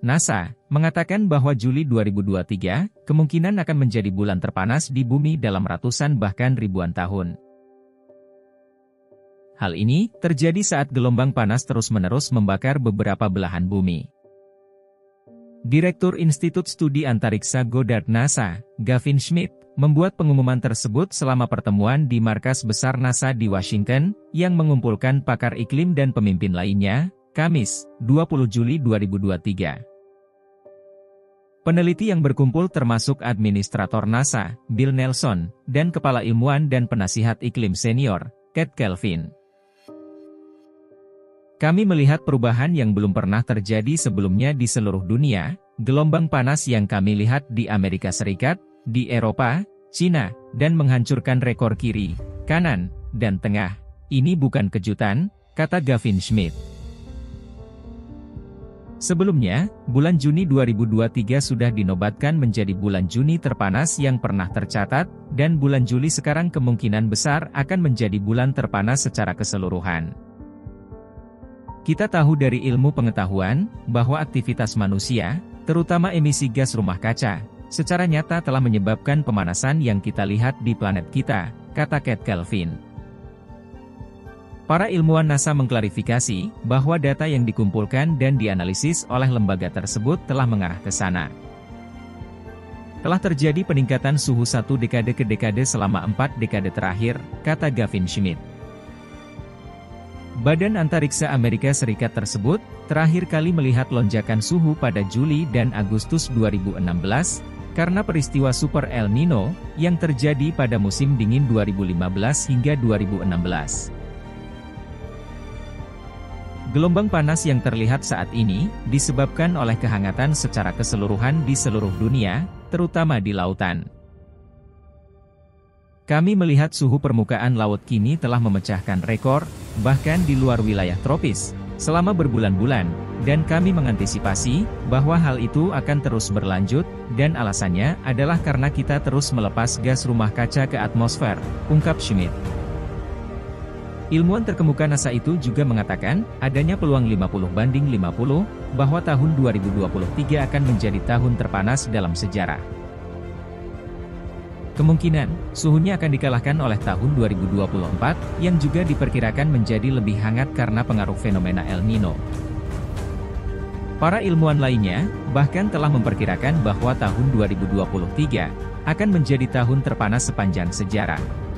NASA, mengatakan bahwa Juli 2023 kemungkinan akan menjadi bulan terpanas di bumi dalam ratusan bahkan ribuan tahun. Hal ini terjadi saat gelombang panas terus-menerus membakar beberapa belahan bumi. Direktur Institut Studi Antariksa Goddard NASA, Gavin Schmidt, membuat pengumuman tersebut selama pertemuan di markas besar NASA di Washington, yang mengumpulkan pakar iklim dan pemimpin lainnya, Kamis, 20 Juli 2023. Peneliti yang berkumpul termasuk administrator NASA, Bill Nelson, dan Kepala Ilmuwan dan Penasihat Iklim Senior, Kate Kelvin. Kami melihat perubahan yang belum pernah terjadi sebelumnya di seluruh dunia, gelombang panas yang kami lihat di Amerika Serikat, di Eropa, Cina, dan menghancurkan rekor kiri, kanan, dan tengah. Ini bukan kejutan, kata Gavin Schmidt. Sebelumnya, bulan Juni 2023 sudah dinobatkan menjadi bulan Juni terpanas yang pernah tercatat, dan bulan Juli sekarang kemungkinan besar akan menjadi bulan terpanas secara keseluruhan. Kita tahu dari ilmu pengetahuan, bahwa aktivitas manusia, terutama emisi gas rumah kaca, secara nyata telah menyebabkan pemanasan yang kita lihat di planet kita, kata Kate Kelvin. Para ilmuwan NASA mengklarifikasi, bahwa data yang dikumpulkan dan dianalisis oleh lembaga tersebut telah mengarah ke sana. Telah terjadi peningkatan suhu satu dekade ke dekade selama empat dekade terakhir, kata Gavin Schmidt. Badan Antariksa Amerika Serikat tersebut, terakhir kali melihat lonjakan suhu pada Juli dan Agustus 2016, karena peristiwa Super El Nino, yang terjadi pada musim dingin 2015 hingga 2016. Gelombang panas yang terlihat saat ini, disebabkan oleh kehangatan secara keseluruhan di seluruh dunia, terutama di lautan. Kami melihat suhu permukaan laut kini telah memecahkan rekor, bahkan di luar wilayah tropis, selama berbulan-bulan, dan kami mengantisipasi bahwa hal itu akan terus berlanjut, dan alasannya adalah karena kita terus melepas gas rumah kaca ke atmosfer, ungkap Schmidt. Ilmuwan terkemuka NASA itu juga mengatakan, adanya peluang 50 banding 50, bahwa tahun 2023 akan menjadi tahun terpanas dalam sejarah. Kemungkinan, suhunya akan dikalahkan oleh tahun 2024, yang juga diperkirakan menjadi lebih hangat karena pengaruh fenomena El Nino. Para ilmuwan lainnya, bahkan telah memperkirakan bahwa tahun 2023, akan menjadi tahun terpanas sepanjang sejarah.